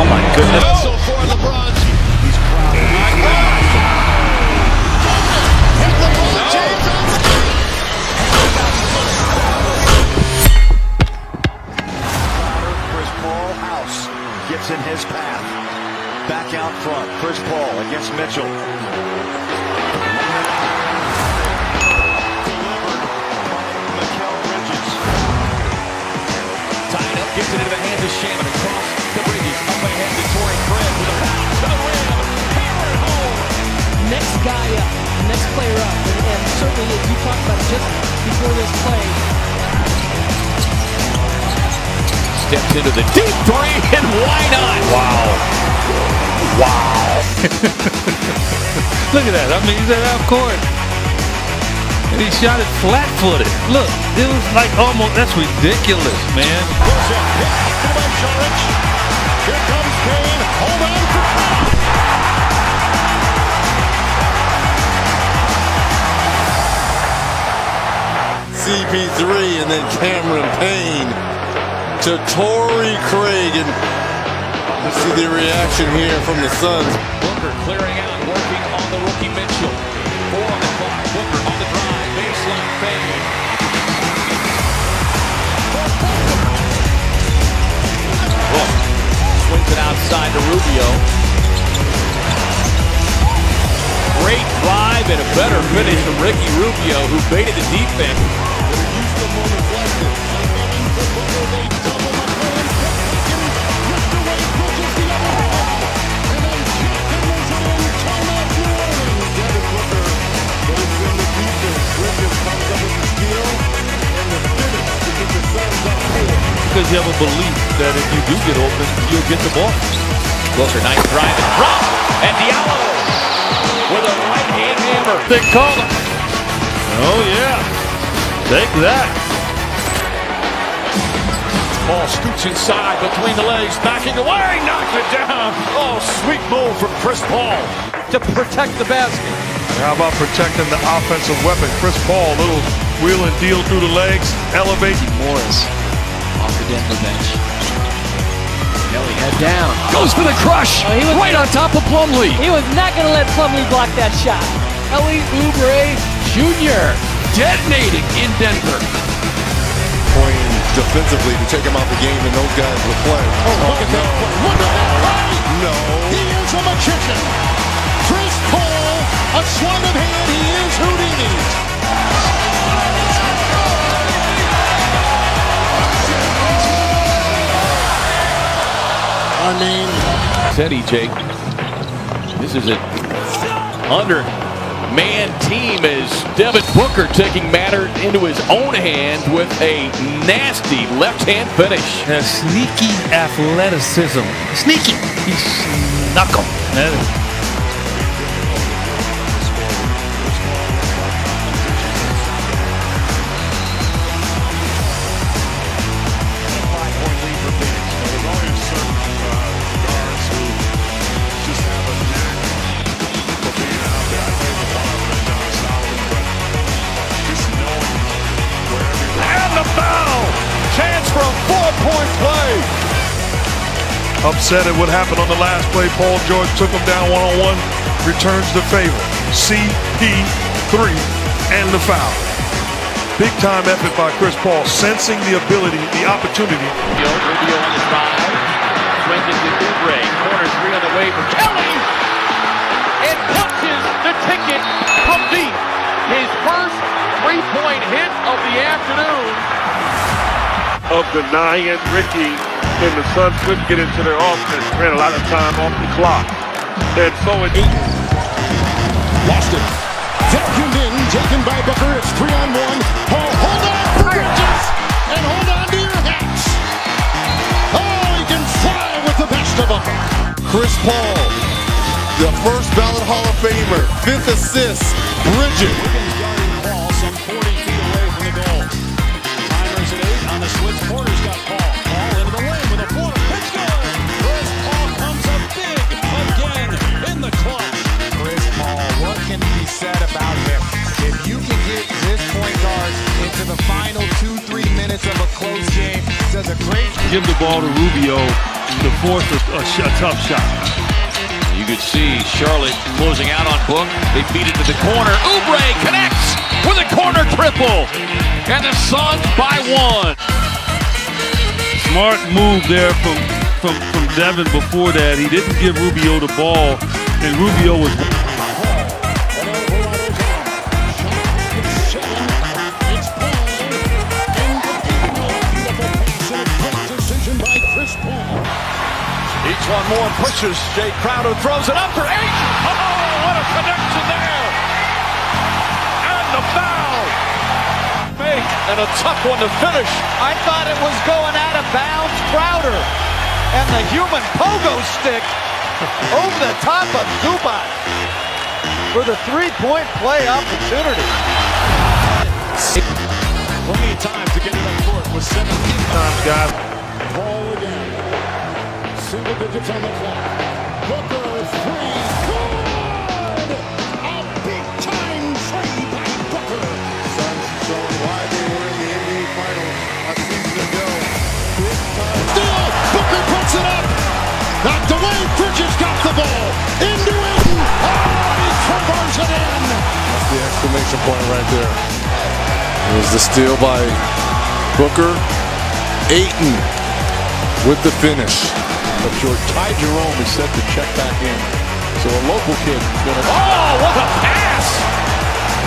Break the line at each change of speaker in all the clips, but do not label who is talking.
Oh my goodness.
So for LeBron. He's Hit LeBron James on the
Chris Paul, House gets in his path. Back out front, Chris Paul against Mitchell.
Tied up, gets it into the hands of Shaman across
guy up, next player up. And, and certainly, as you talked about just before this play,
Steps into the deep three, and why not?
Wow. Wow. Look at that. I mean, he's at half court. And he shot it flat footed. Look, it was like almost, that's ridiculous, man.
Goes up, hit. Here comes Kane. Hold on for
CP3 and then Cameron Payne to Torrey Craig. And let's see the reaction here from the Suns.
Booker clearing out, working on the rookie Mitchell. Four on the clock. Booker on the drive. Baseline fade. Book swings it outside to Rubio. Great drive and a better finish from Ricky Rubio, who baited the defense.
Because have a belief that if you do get open, you'll get the ball.
Booker, nice drive and drop. And Diallo with a right hand hammer.
They call him. Oh, yeah. Take that.
Ball scoots inside between the legs, backing away, knocks it down. Oh, sweet move from Chris Paul to protect the basket.
How about protecting the offensive weapon? Chris Paul, little wheel and deal through the legs, elevate.
Morris off the Denver bench. Kelly head down. Goes for the crush.
Oh, he was-
right on top of Plumlee.
he was not going to let Plumlee block that shot.
Kelly Oubre Jr. detonating in Denver.
Playing defensively to take him out the game, and those guys will play. Oh,
Look oh, at that play. Look at that play.
No.
He is a magician. Chris Paul, a sleight of hand. He is Houdini. Said EJ, this is an under man team as Devin Booker taking matter into his own hands with a nasty left hand finish.
Has sneaky athleticism. Sneaky. He snuck him.
Upset at what happened on the last play. Paul George took him down one-on-one, returns the favor. CP3 and the foul. Big time effort by Chris Paul, sensing the ability, the opportunity
Rubio, Rubio on the drive. Swings it to Oubre. Corner three on the way for Kelly. And punches the ticket from deep. His first three-point hit of the afternoon.
of denying Ricky and the Suns couldn't get into their offense. Ran a lot of time off the clock. And so it
Lost it. Vacuumed in, taken by Booker. It's three on one. Paul, hold on for Bridges. And hold on to your hats. Oh, he can fly with the best of them.
Chris Paul, the first ballot Hall of Famer, fifth assist, Bridges.
Give the ball to Rubio. to force a, a, a tough shot.
You could see Charlotte closing out on Book. They feed it to the corner. Oubre connects with a corner triple. And the Suns by one.
Smart move there from, from, from Devin before that. He didn't give Rubio the ball, and Rubio was
one more pushes. Jae Crowder throws it up for eight. Oh, what a connection there. And the foul. Make and a tough one to finish.
I thought it was going out of bounds. Crowder and the human pogo stick over the top of Zubac for the three-point play opportunity.
Plenty of time to get it up court with 17
times, guys.
Digits on the clock. Booker three. Good! A big time three by Booker.
Suns showing why they were in the NBA Finals a season ago. Big time.
Still, Booker puts it up. Knocked away. Bridges got the ball. Into it. Oh, he traverses it in.
That's the exclamation point right there. It was the steal by Booker. Ayton with the finish.
But your Ty Jerome is set to check back in. So a local kid is going to. Oh, what a pass!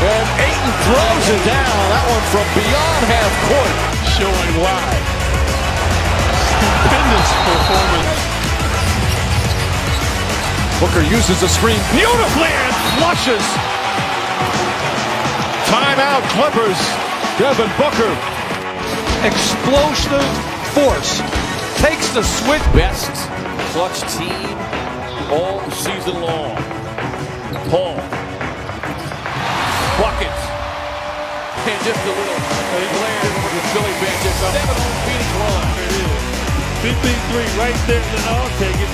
And Ayton throws it down. That one from beyond half court. Showing why.
Stupendous performance.
Booker uses the screen beautifully and flushes. Timeout Clippers. Devin Booker. Explosive force. Takes the switch.
Best clutch team all season long. Paul. Buckets. And just a little glare over the Philly bench. It's a seven-home Phoenix run.
Big, big three right there, then I'll take it.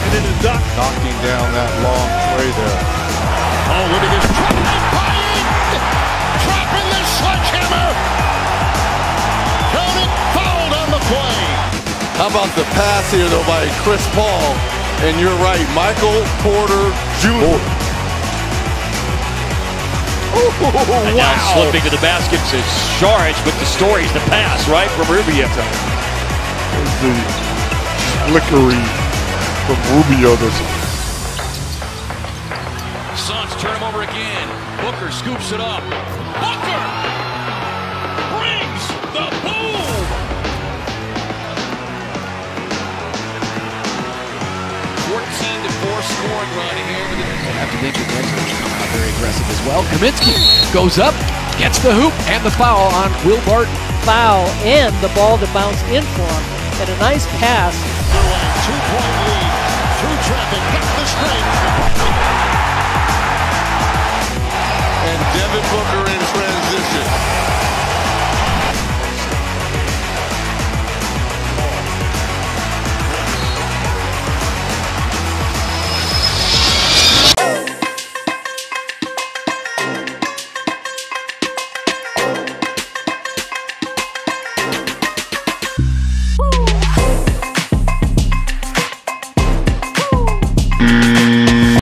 And then the dot.
Knocking down that long play there.
Oh, look at this. Dropping the sledgehammer.
How about the pass here, though, by Chris Paul? And you're right, Michael Porter Jr.
oh And now slipping to the basket is Saric, but the story's the pass, right, from Rubio.
The flickery from Rubio. That's
Suns turn him over again. Booker scoops it up. Booker scoring run here.
Have to think the Redskins out very aggressive as well. Kaminsky goes up, gets the hoop, and the foul on Will Barton.
Foul and the ball to bounce in for him. And a nice pass.
Two-point lead. Through traffic, got the string, And Devin Booker